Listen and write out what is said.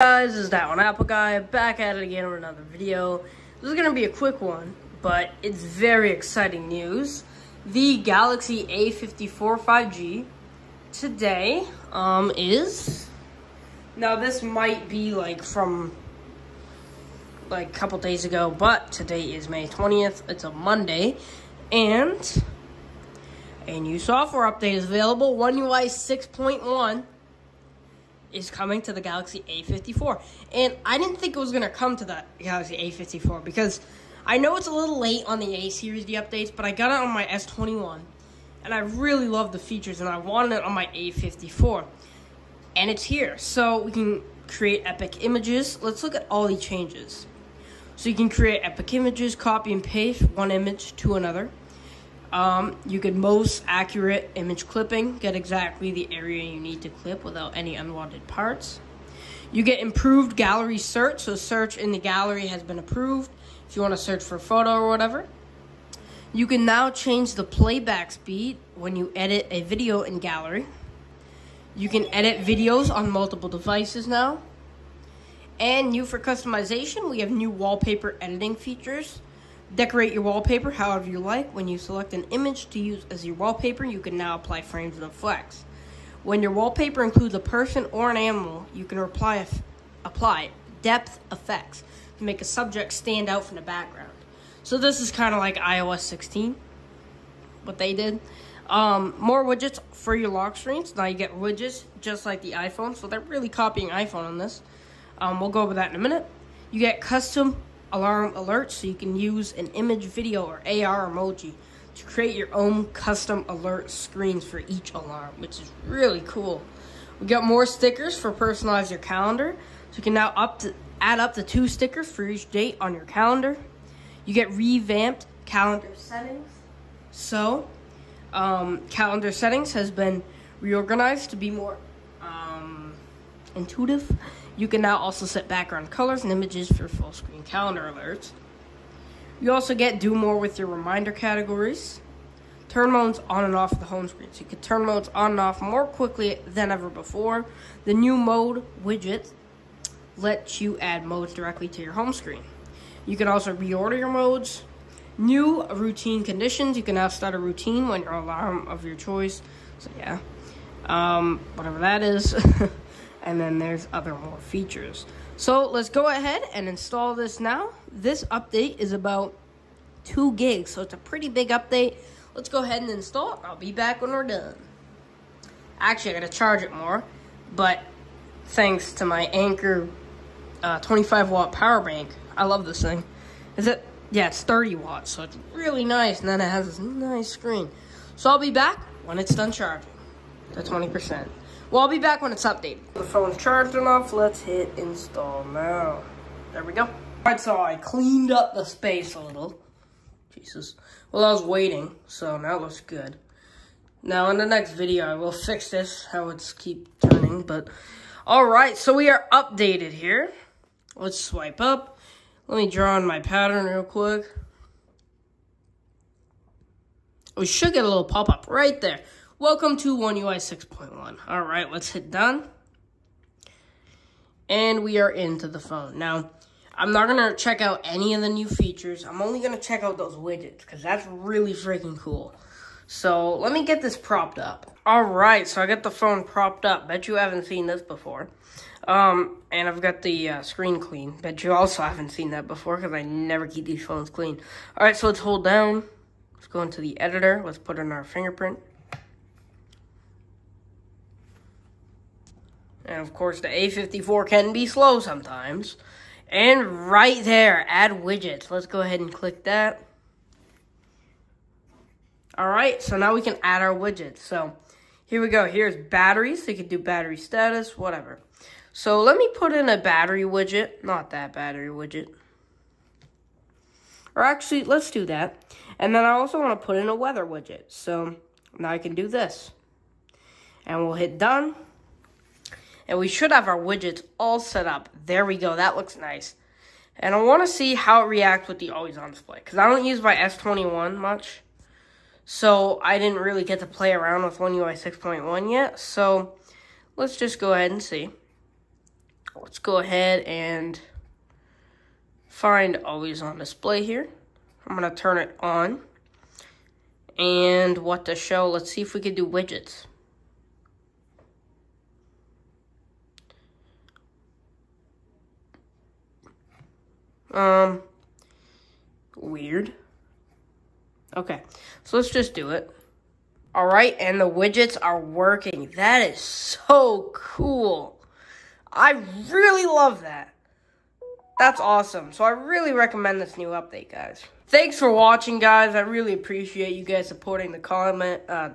guys, this is that one Apple Guy, back at it again with another video. This is to be a quick one, but it's very exciting news. The Galaxy A54 5G today um, is... Now this might be like from like a couple days ago, but today is May 20th. It's a Monday, and a new software update is available. One UI 6.1 is coming to the Galaxy A54. And I didn't think it was going to come to the Galaxy A54 because I know it's a little late on the A series, the updates, but I got it on my S21. And I really love the features and I wanted it on my A54. And it's here. So we can create epic images. Let's look at all the changes. So you can create epic images, copy and paste one image to another. Um, you can most accurate image clipping, get exactly the area you need to clip without any unwanted parts. You get improved gallery search, so search in the gallery has been approved if you want to search for a photo or whatever. You can now change the playback speed when you edit a video in gallery. You can edit videos on multiple devices now. And new for customization, we have new wallpaper editing features. Decorate your wallpaper however you like. When you select an image to use as your wallpaper, you can now apply frames and effects. When your wallpaper includes a person or an animal, you can apply, apply depth effects to make a subject stand out from the background. So this is kind of like iOS 16, what they did. Um, more widgets for your lock screens. Now you get widgets just like the iPhone, so they're really copying iPhone on this. Um, we'll go over that in a minute. You get custom alarm alerts so you can use an image, video, or AR emoji to create your own custom alert screens for each alarm, which is really cool. We got more stickers for personalize your calendar. So you can now up to, add up to two stickers for each date on your calendar. You get revamped calendar settings. So, um, calendar settings has been reorganized to be more um, intuitive. You can now also set background colors and images for full screen calendar alerts. You also get do more with your reminder categories. Turn modes on and off the home screen. So you can turn modes on and off more quickly than ever before. The new mode widget lets you add modes directly to your home screen. You can also reorder your modes. New routine conditions. You can now start a routine when your alarm of your choice. So yeah, um, whatever that is. and then there's other more features. So let's go ahead and install this now. This update is about 2 gigs, so it's a pretty big update. Let's go ahead and install it. I'll be back when we're done. Actually, I gotta charge it more, but thanks to my Anker uh, 25 watt power bank, I love this thing. Is it? Yeah, it's 30 watts, so it's really nice, and then it has this nice screen. So I'll be back when it's done charging to 20%. Well, I'll be back when it's updated. The phone's charged enough. Let's hit install now. There we go. All right, so I cleaned up the space a little. Jesus. Well, I was waiting, so now it looks good. Now, in the next video, I will fix this, how it's keep turning, but... Alright, so we are updated here. Let's swipe up. Let me draw on my pattern real quick. We should get a little pop-up right there. Welcome to One UI 6.1. All right, let's hit done. And we are into the phone. Now, I'm not going to check out any of the new features. I'm only going to check out those widgets because that's really freaking cool. So, let me get this propped up. All right, so I got the phone propped up. Bet you haven't seen this before. Um, and I've got the uh, screen clean. Bet you also haven't seen that before because I never keep these phones clean. All right, so let's hold down. Let's go into the editor. Let's put in our fingerprint. And of course, the A54 can be slow sometimes. And right there, add widgets. Let's go ahead and click that. All right, so now we can add our widgets. So here we go. Here's batteries. So you can do battery status, whatever. So let me put in a battery widget. Not that battery widget. Or actually, let's do that. And then I also want to put in a weather widget. So now I can do this. And we'll hit done. And we should have our widgets all set up. There we go. That looks nice. And I want to see how it reacts with the always on display. Because I don't use my S21 much. So I didn't really get to play around with One UI 6.1 yet. So let's just go ahead and see. let's go ahead and find always on display here. I'm going to turn it on. And what to show, let's see if we can do widgets. Um, weird. Okay, so let's just do it. All right, and the widgets are working. That is so cool. I really love that. That's awesome. So I really recommend this new update, guys. Thanks for watching, guys. I really appreciate you guys supporting the comment, uh,